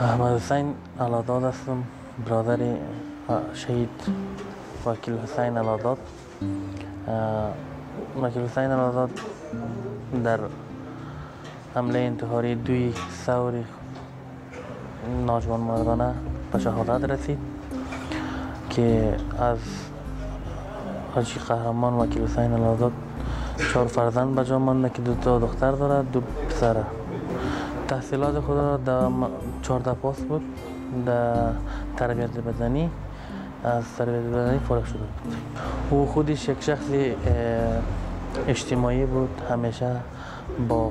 حسین علاداد هستم. برادر شهید وکیل حسین علاداد وکیل حسین علاداد در حمله انتحاری دوی سور ناجوان مردانه به شهادت رسید که از حاجی قهرمان وکیل حسین علاداد چهار فرزند به جا مانده که دو تا دختر داره دو پسره. تحصیلات خود را در چهارده پاس بود. در تربیت بدنی از تربیت بدنی فارغ شده بود. او خودش یک شخص اجتماعی بود. همیشه با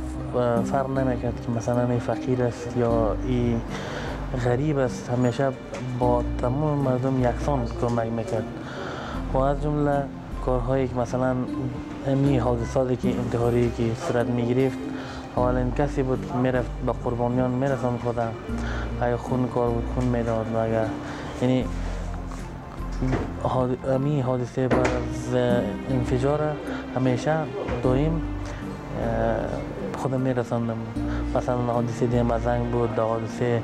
فرق نمی‌کرد که مثلا این فقیر است یا این غریب است. همیشه با تمام مردم یکسان کمک می‌کرد. و از جمله کارهایی که مثلا امی حادثاتی که انتحاری که صورت می‌گرفت اولین کسی بود می‌رفت به قربانیان می‌رسند خودم اگه خون کار بود خون می‌داد و اگر یعنی امی حادثه بعد از انفجار همیشه دایم خودم میرساندم. مثلا حادثه دیم زنگ بود دا حادثه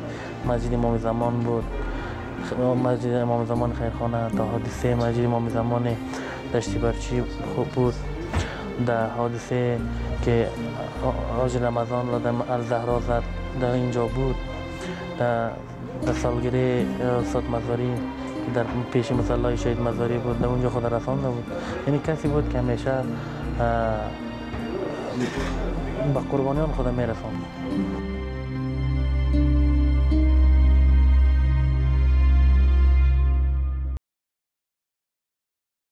مسجد امام زمان بود. مسجد امام زمان خیرخانه تا حادثه مسجد امام زمان دشتی برچی خوب بود. در حادثه که حاج رمضان را در الزهرا زد در اینجا بود. در, در سالگره استاد مزاری که در پیش مسلح شهید مزاری بود در اونجا خود رسانده بود. یعنی کسی بود که همیشه به قربانیان خود میرساند.